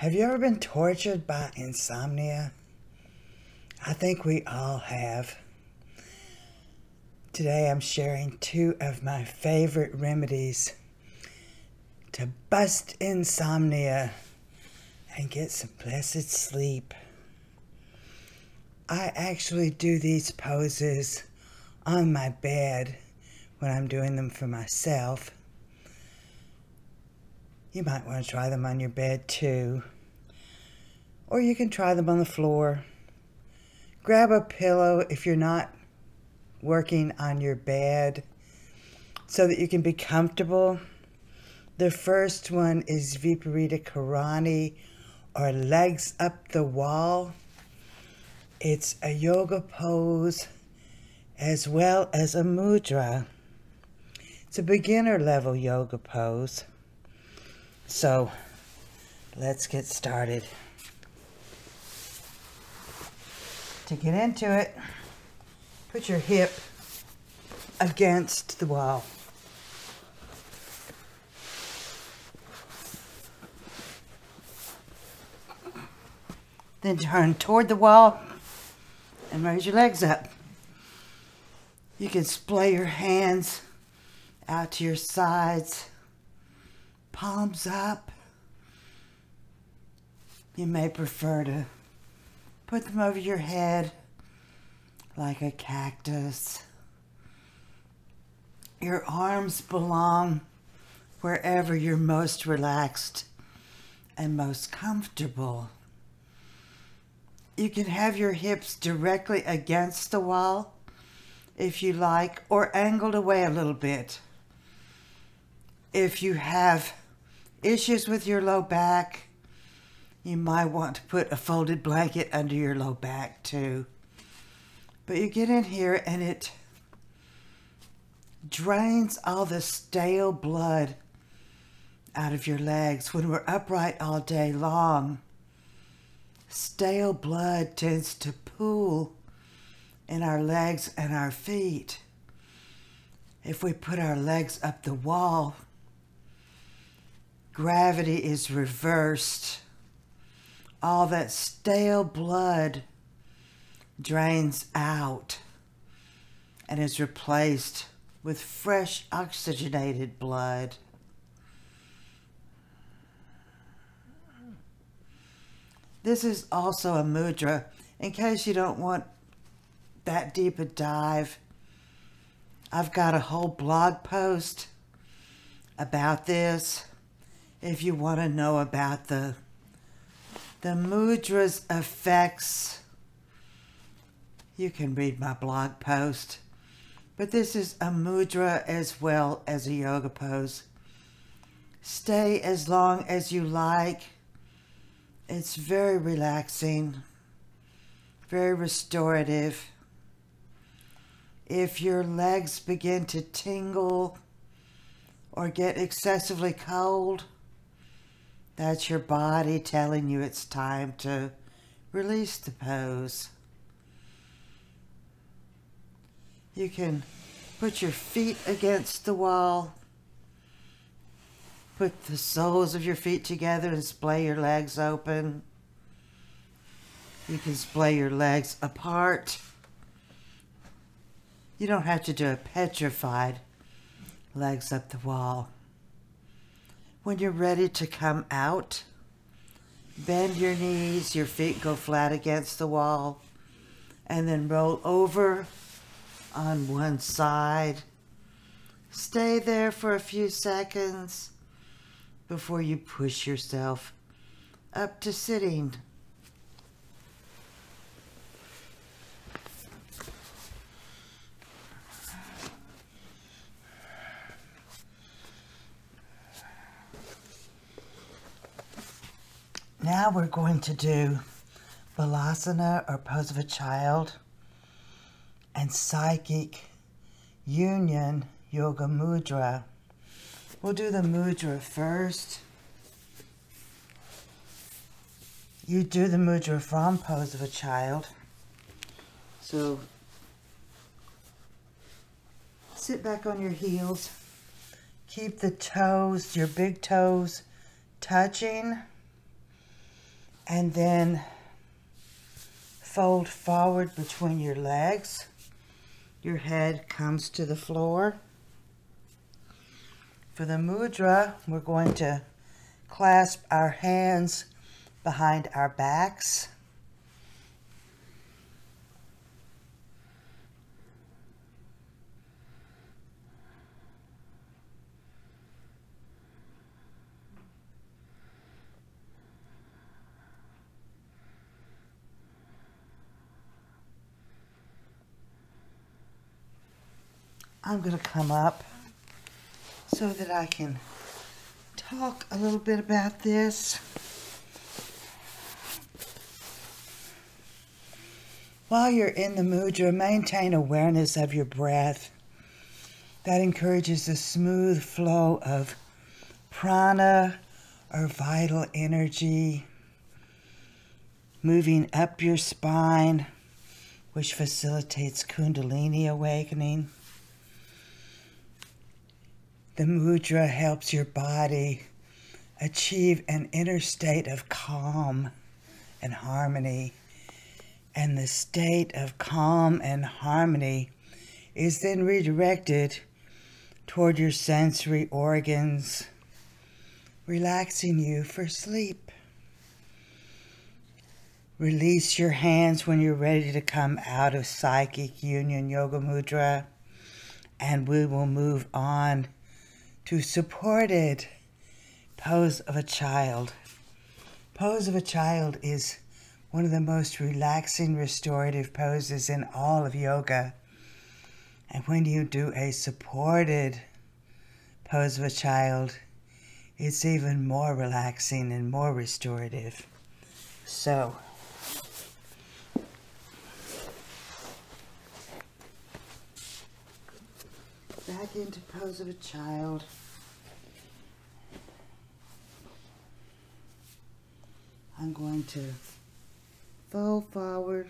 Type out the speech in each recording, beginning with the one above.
Have you ever been tortured by insomnia? I think we all have. Today I'm sharing two of my favorite remedies to bust insomnia and get some blessed sleep. I actually do these poses on my bed when I'm doing them for myself. You might want to try them on your bed too. Or you can try them on the floor. Grab a pillow if you're not working on your bed so that you can be comfortable. The first one is Viparita Karani or legs up the wall. It's a yoga pose as well as a mudra. It's a beginner level yoga pose. So let's get started. To get into it, put your hip against the wall. Then turn toward the wall and raise your legs up. You can splay your hands out to your sides palms up. You may prefer to put them over your head like a cactus. Your arms belong wherever you're most relaxed and most comfortable. You can have your hips directly against the wall if you like, or angled away a little bit. If you have issues with your low back, you might want to put a folded blanket under your low back too. But you get in here and it drains all the stale blood out of your legs when we're upright all day long. Stale blood tends to pool in our legs and our feet. If we put our legs up the wall, gravity is reversed. All that stale blood drains out and is replaced with fresh oxygenated blood. This is also a mudra in case you don't want that deep a dive. I've got a whole blog post about this if you want to know about the the mudra's effects you can read my blog post. But this is a mudra as well as a yoga pose. Stay as long as you like. It's very relaxing very restorative. If your legs begin to tingle or get excessively cold that's your body telling you it's time to release the pose. You can put your feet against the wall. Put the soles of your feet together and splay your legs open. You can splay your legs apart. You don't have to do a petrified legs up the wall. When you're ready to come out, bend your knees, your feet go flat against the wall, and then roll over on one side. Stay there for a few seconds before you push yourself up to sitting. We're going to do Balasana or pose of a child and psychic union yoga mudra. We'll do the mudra first. You do the mudra from pose of a child. So sit back on your heels. Keep the toes, your big toes, touching And then fold forward between your legs. Your head comes to the floor. For the mudra, we're going to clasp our hands behind our backs. I'm going to come up so that I can talk a little bit about this. While you're in the mudra, maintain awareness of your breath. That encourages a smooth flow of prana or vital energy moving up your spine, which facilitates Kundalini awakening. The mudra helps your body achieve an inner state of calm and harmony. And the state of calm and harmony is then redirected toward your sensory organs, relaxing you for sleep. Release your hands when you're ready to come out of Psychic Union Yoga Mudra, and we will move on to supported pose of a child. Pose of a child is one of the most relaxing restorative poses in all of yoga. And when you do a supported pose of a child, it's even more relaxing and more restorative. So, back into pose of a child. I'm going to fold forward,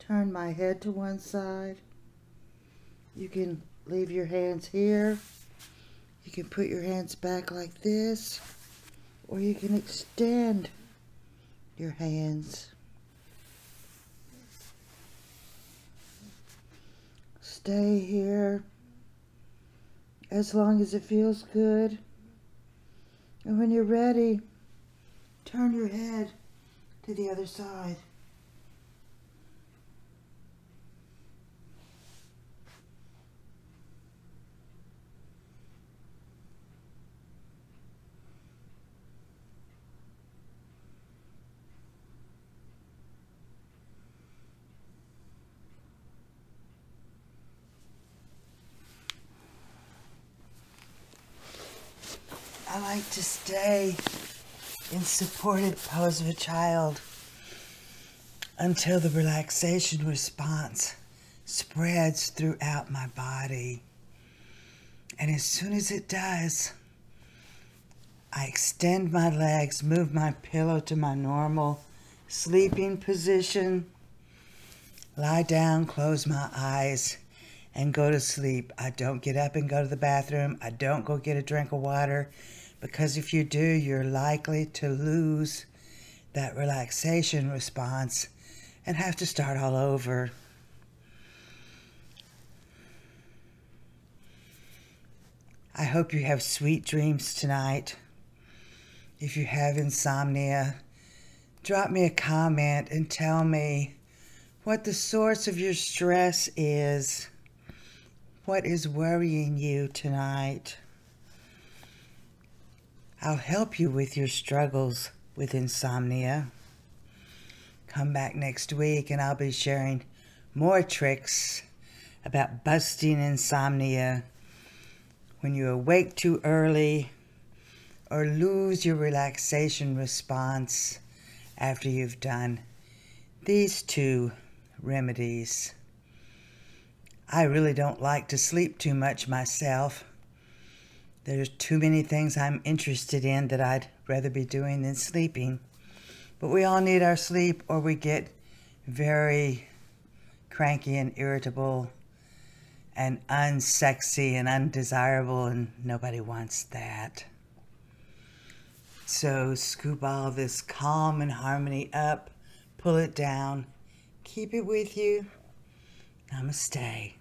turn my head to one side. You can leave your hands here. You can put your hands back like this, or you can extend your hands. Stay here as long as it feels good. And when you're ready, turn your head to the other side. I like to stay in supported pose of a child until the relaxation response spreads throughout my body. And as soon as it does, I extend my legs, move my pillow to my normal sleeping position, lie down, close my eyes, and go to sleep. I don't get up and go to the bathroom. I don't go get a drink of water because if you do, you're likely to lose that relaxation response and have to start all over. I hope you have sweet dreams tonight. If you have insomnia, drop me a comment and tell me what the source of your stress is. What is worrying you tonight? I'll help you with your struggles with insomnia. Come back next week and I'll be sharing more tricks about busting insomnia when you awake too early or lose your relaxation response after you've done these two remedies. I really don't like to sleep too much myself. There's too many things I'm interested in that I'd rather be doing than sleeping. But we all need our sleep or we get very cranky and irritable and unsexy and undesirable, and nobody wants that. So scoop all this calm and harmony up, pull it down, keep it with you. Namaste.